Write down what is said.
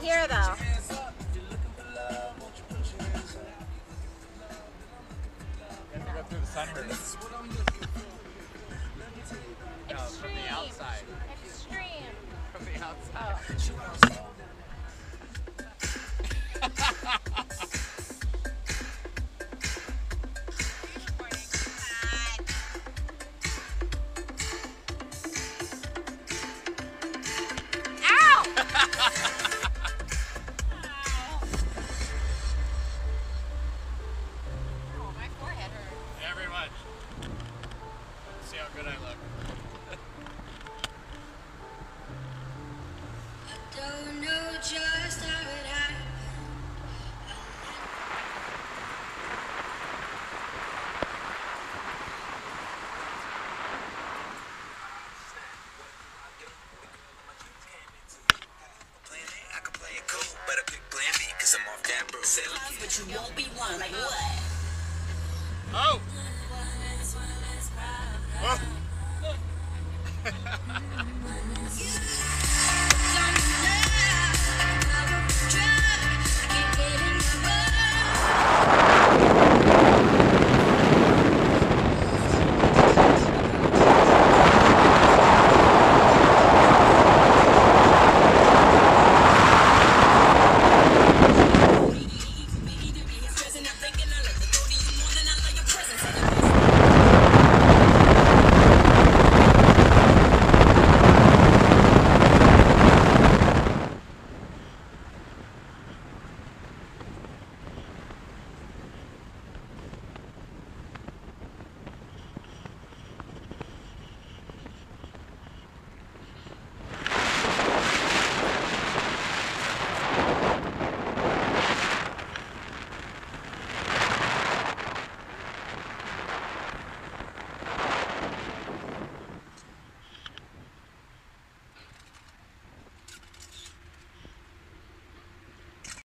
here though. You have to go through the sunroof. From the outside. Extreme. From the outside. Oh. Good I look. Don't know just how it happened. Plan can play it cool, but I pick plan cause I'm off that bro. But you won't be one. Like what? Oh! Yeah.